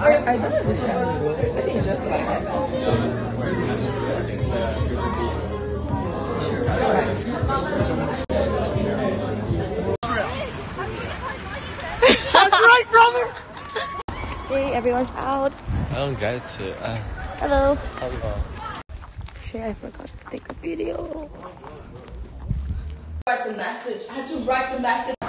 I, I don't. I think just like That's right, brother. Hey, everyone's out. I don't get to. Uh, Hello. hello. Shit, I forgot to take a video. Write the message. I had to write the message.